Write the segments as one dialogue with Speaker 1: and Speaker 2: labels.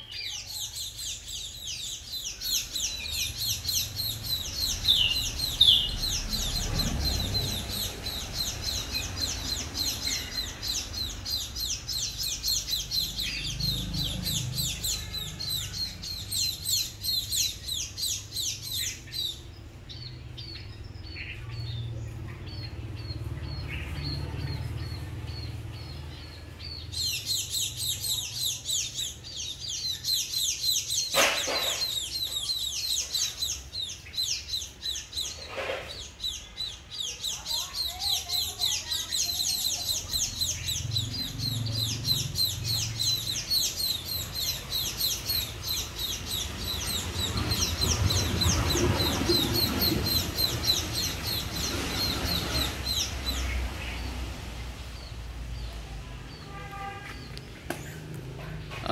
Speaker 1: you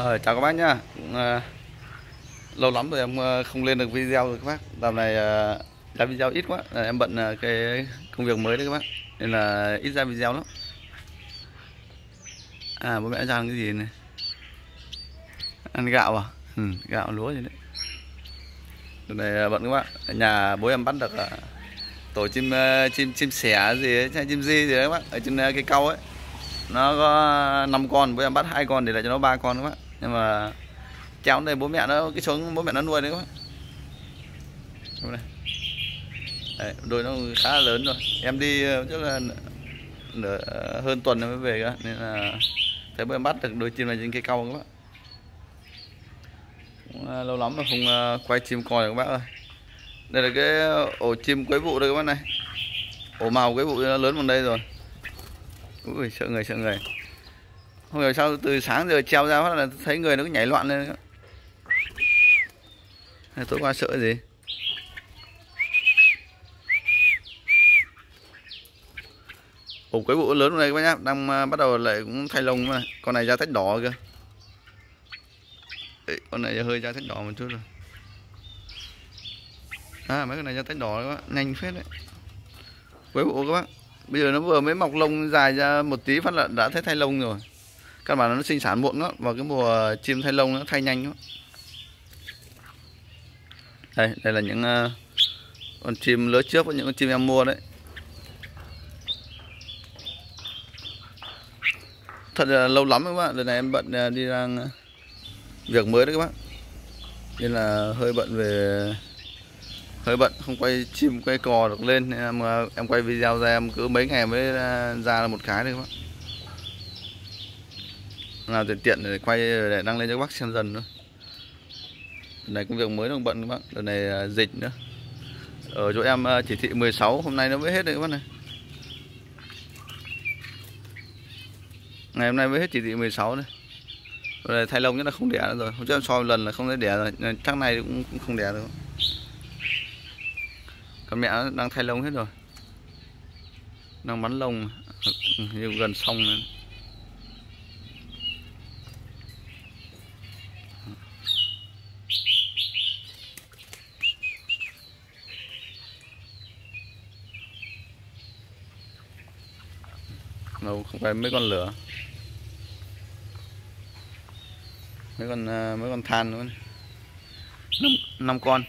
Speaker 1: Ờ, chào các bác nhá. À, lâu lắm rồi em ờ, không lên được video rồi các bác. Dạo này à, ra video ít quá. À, em bận à, cái công việc mới đấy các bác. Nên là ít ra video lắm. À bố mẹ ra ăn cái gì này? Ăn gạo à? Ừ, gạo lúa gì đấy. Đợt này bận các bác ở nhà bố em bắt được à, tổ chim chim chim sẻ gì ấy, chim di gì đấy các bác. Ở trên cây cau ấy. Nó có 5 con bố em bắt hai con để lại cho nó ba con các bác nhưng mà treo đây bố mẹ nó cái xuống bố mẹ nó nuôi đấy các bạn. Đây đấy, đôi nó khá là lớn rồi. Em đi ờ, chắc là nửa ờ, hơn tuần mới về cơ. Nên là thấy bố em bắt được đôi chim này trên cây cau các bạn. Cũng, ờ, lâu lắm mà không quay chim còi các bác ơi. Đây là cái ổ chim quấy vụ đây các bác này. Ổ màu quấy vụ lớn bằng đây rồi. Ui sợ người sợ người không hiểu sao từ sáng giờ treo ra phát là thấy người nó cứ nhảy loạn lên. Tối qua sợ gì? Ổ quấy bộ lớn này các bác nhá đang à, bắt đầu lại cũng thay lông này. Con này da tách đỏ kìa. Ê, con này hơi da tách đỏ một chút rồi. À mấy con này da tách đỏ các bác nhanh phết đấy. Quấy bộ các bác bây giờ nó vừa mới mọc lông dài ra một tí phát là đã thấy thay lông rồi các bạn nó sinh sản muộn đó và cái mùa chim thay lông nó thay nhanh đó. đây đây là những uh, con chim lứa trước với những con chim em mua đấy. Thật là lâu lắm các bạn lần này em bận uh, đi ra việc mới đấy các bạn. Nên là hơi bận về hơi bận không quay chim quay cò được lên nên em, em quay video ra em cứ mấy ngày mới ờ, ra là một cái đấy các bạn nào tiện tiện để quay để đăng lên cho các bác xem dần nữa lần này công việc mới đang bận các bác lần này à, dịch nữa. Ở chỗ em à, chỉ thị 16 hôm nay nó mới hết đấy các bác này. Ngày hôm nay mới hết chỉ thị 16 này rồi thay lông nhất là không đẻ nữa rồi. Hôm trước em soi một lần là không thấy đẻ rồi chắc này cũng, cũng không đẻ được con mẹ đang thay lông hết rồi. Đang bắn lông ừ, ừ, như gần xong rồi. Đâu không phải mấy con lửa. Mấy con ờ, mấy con than nữa năm, năm con.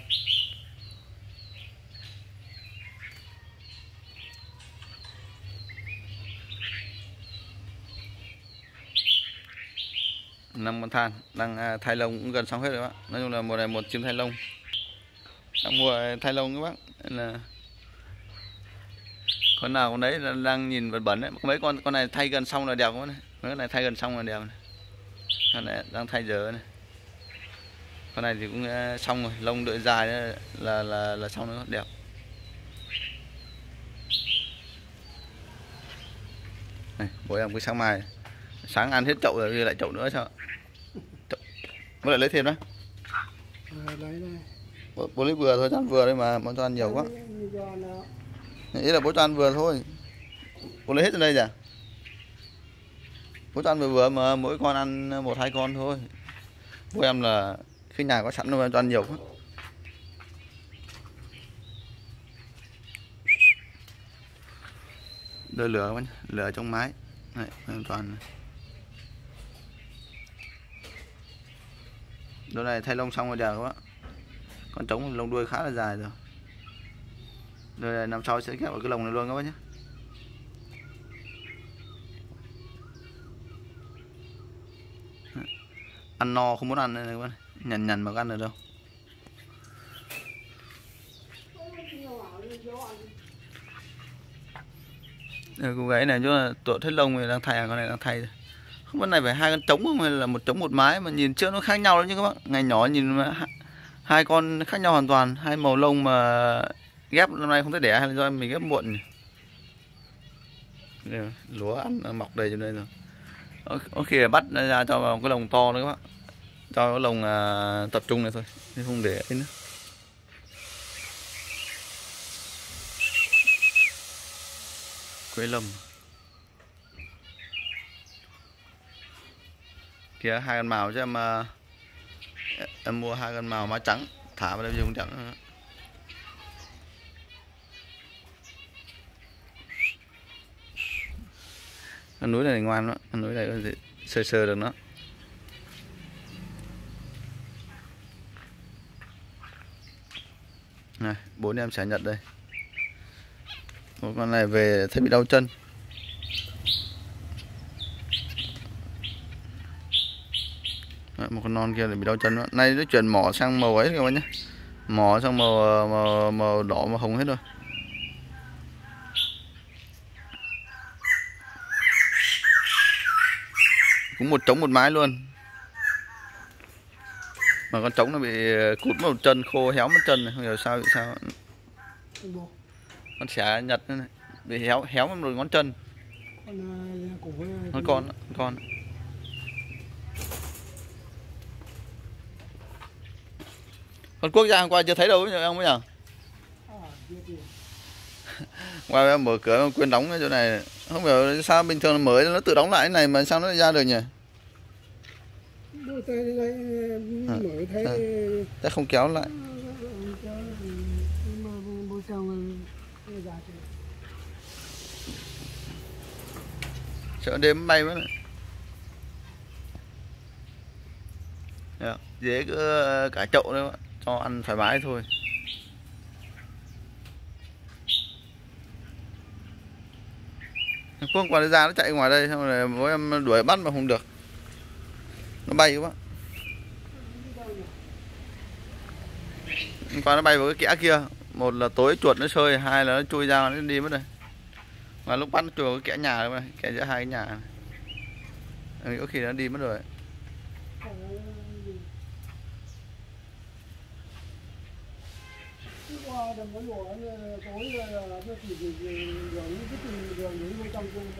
Speaker 1: Năm con than đang à, thay lông cũng gần xong hết rồi bác. Nói chung là mùa này một chim thay lông. Đang mùa thay lông các bác. Nên là con nào con đấy đang nhìn bẩn bẩn đấy mấy con con này thay gần xong là đẹp quá này mấy con này thay gần xong là đẹp này con này đang thay giờ này con này thì cũng ờ, xong rồi lông đợi dài là là là, là xong nó đẹp này bố em cái sáng mai sáng ăn hết chậu rồi lại chậu nữa sao chậu. mới lại lấy thêm
Speaker 2: à, đây
Speaker 1: bố, bố lấy vừa thôi cho ăn vừa đây mà mà cho ăn nhiều quá ý là bố cho ăn vừa thôi. Bố lấy hết ở đây à bố cho ăn vừa vừa mà mỗi con ăn một hai con thôi. Bố em là khi nhà có sẵn rồi em cho ăn nhiều quá. Đôi lửa lửa trong mái. Này em toàn Đôi này. Thay lông xong rồi đẹp các bác Con trống lông đuôi khá là dài rồi rồi năm sau sẽ ghép vào cái lồng này luôn các bác nhé. Ăn no không muốn ăn này các bác Nhằn nhằn mà có ăn được đâu. Đây, cô gái này chỗ là tổ thất lông này đang thay à, con này đang thay. Không biết này phải hai con trống không? Hay là một trống một mái? Mà nhìn trước nó khác nhau lắm chứ các bác. Ngày nhỏ nhìn mà hai con khác nhau hoàn toàn, hai màu lông mà ghép năm nay không thấy đẻ hay là do mình ghép muộn nhỉ? Lúa ăn ờ, mọc đầy trên đây rồi. Có- khi bắt ra cho vào cái lồng to nữa các bác. Cho cái lồng à, tập trung này thôi, chứ không để ấy nữa. Quế lồng, kia hai con màu chứ em à, em mua hai con màu má trắng thả vào đây dùng trắng con núi này ngoan lắm con núi này có thể sơ sơ được nó. Này bốn em sẽ nhận đây. Một con này về thấy bị đau chân. Đấy, một con non kia là bị đau chân đó. nay nó chuyển mỏ sang màu ấy các bạn nhé. Mỏ sang màu ờ, màu màu đỏ màu hồng hết rồi cũng một trống một mái luôn. Mà con trống nó bị ờ, cút một chân, khô héo một chân này, không hiểu sao bị sao.
Speaker 2: Con
Speaker 1: sẻ xả nhật này, bị héo héo một ngón chân.
Speaker 2: Con
Speaker 1: con con con. Con quốc gia hôm qua chưa thấy đâu nhỉ ông ấy nhỉ qua em mở cửa, em quên đóng cái chỗ này. Không hiểu sao bình thường mở nó tự đóng lại cái này mà sao nó ra được nhỉ?
Speaker 2: Mở thấy
Speaker 1: à. ta không kéo lại sợ đêm bay mất này dễ cứ ờ, cả chậu ạ. cho ăn thoải mái thôi qua nó ra nó chạy ngoài đây xong rồi bố em đuổi bắt mà không được nó bay quá. Hôm qua nó bay vào cái kẽ kia. Một là tối chuột nó sơi hai là nó chui ra nó đi mất rồi. Mà lúc bắt nó chui vào cái kẽ nhà rồi, kẽ giữa hai cái nhà này. Có khi nó đi mất rồi.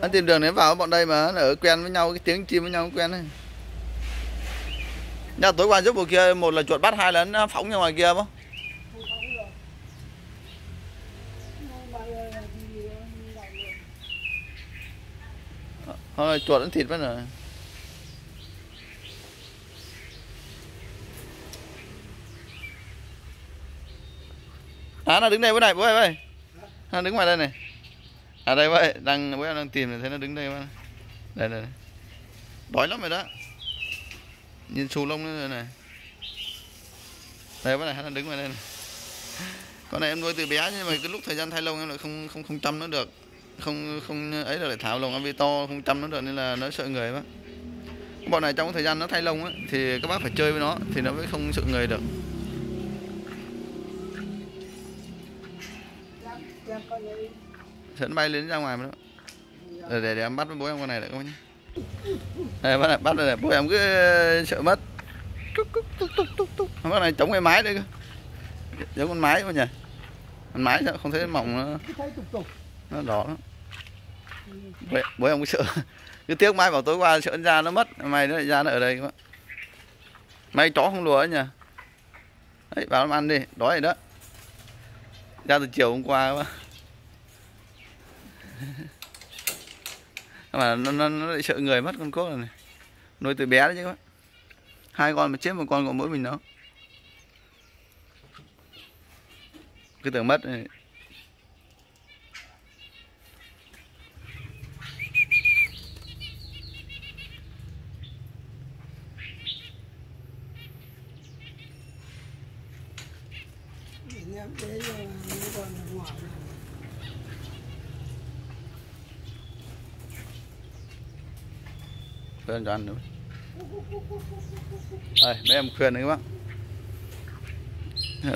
Speaker 2: Anh nó tìm đường
Speaker 1: đến vào bọn đây mà ở quen với nhau cái tiếng chim với nhau quen này nhà tối qua giúp bộ kia một là chuột bắt hai là nó phóng ra ngoài kia không thôi chuột ăn thịt mất rồi. À nó đứng đây bữa này bố ơi ơi. Nó đứng ngoài đây này. À đây vậy đang bố em đang tìm thấy nó đứng đây bố đây đây, đây. đói lắm rồi đó nhìn xù lông nữa rồi này. Đây bắt này nó đứng ngoài đây này. Con này em nuôi từ bé nhưng mà cái lúc thời gian thay lông em lại không không không chăm nó được. Không không ấy là lại tháo lồng em vì to không chăm nó được nên là nó sợ người quá bọn này trong thời gian nó thay lông ấy, thì các bác phải chơi với nó thì nó mới không sợ người được. Sẵn bay lên ra ngoài mà đó. Để, để, để em bắt với bố em con này lại các bác nhé đây bắt này bắt này bố em cứ sợ mất. Túc, túc, túc, túc, túc, túc. con này chống cái mái cơ. Giống con mái không nhỉ. Con mái sao không thấy mỏng nó nó đỏ lắm. Bố, bố em cứ sợ. Cứ tiếc mai bảo tối qua sợ ra nó mất. Mày nó lại ra nó ở đây các bạn may chó không lùa ấy nhỉ. Đấy vào nó ăn đi. Đói rồi đó. Ra từ chiều hôm qua bạn mà nó, nó, nó lại sợ người mất con cốt này. Nuôi từ bé đấy chứ các bạn hai con mà chết một con còn mỗi mình nó. Cứ tưởng mất này.
Speaker 2: ném thế rồi nó còn là ngoài này
Speaker 1: khuyên cho ăn nữa đây mấy em khuyên đấy các bác.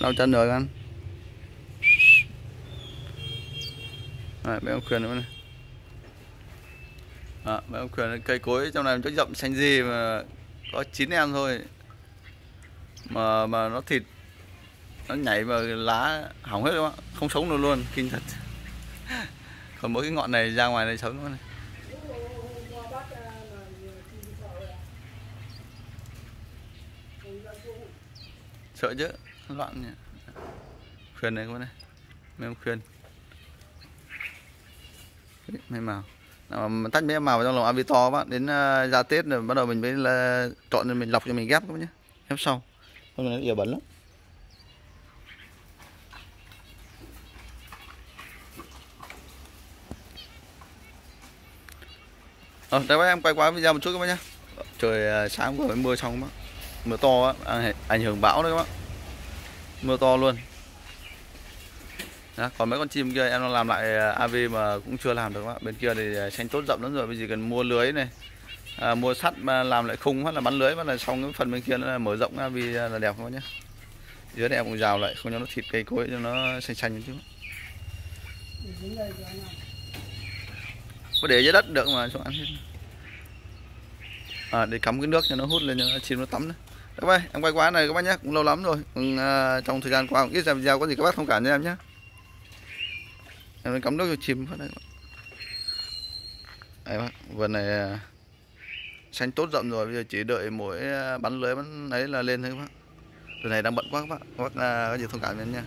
Speaker 1: Đau chân rồi ăn đây, mấy em khuyên nữa này. À, mấy em khuyên cây cối trong này nó rộng xanh gì mà có 9 em thôi. Mà mà nó thịt nó nhảy vào lá hỏng hết các bạn không sống được luôn kinh thật. Còn mỗi cái ngọn này ra ngoài này sống luôn này
Speaker 2: Hôm qua bác à, là chim sợ à? Không ra chỗ
Speaker 1: sợ chứ loạn nhỉ. Khuyên này các bạn này. Mấy khuyên. Mấy màu nào mà tách mấy màu vào trong lồng avito bạn đến uh, ra tết rồi bắt đầu mình mới là chọn mình lọc cho mình ghép các bạn nhé. Ghép sau. Không là nó ỉa bẩn lắm. Ờ, đây các em quay qua video một chút các bác nhé. Trời ờ, sáng vừa mới mưa xong các bác Mưa to á, ảnh- ảnh hưởng bão đấy các bác. Mưa to luôn. Đó, Còn mấy con chim kia em làm lại à, AV mà cũng chưa làm được các bác. Bên kia thì à, xanh tốt rộng lắm rồi, bây giờ cần mua lưới này. À, Mua sắt mà làm lại khung hoặc là bắn lưới Và là xong cái phần bên kia nó là mở rộng AV à, là đẹp các bác nhé Dưới này em cũng rào lại, không cho nó thịt cây cối cho nó xanh xanh chứ chút. Có để dưới đất được mà cho ăn hết. À, để cắm cái nước cho nó hút lên cho nó chim nó tắm đấy các bác em quay qua này các bác nhé cũng lâu lắm rồi. Ừ, uh, trong thời gian qua cũng ít làm video có gì các bác thông cảm cho em nhé. Em cắm nước cho chìm phát đây đây bác vườn này à, xanh tốt rộng rồi bây giờ chỉ đợi mỗi à, bắn lưới bắn ấy là lên thôi các bác. Vườn này đang bận quá các bác. Các bác uh, có gì thông cảm cho em nha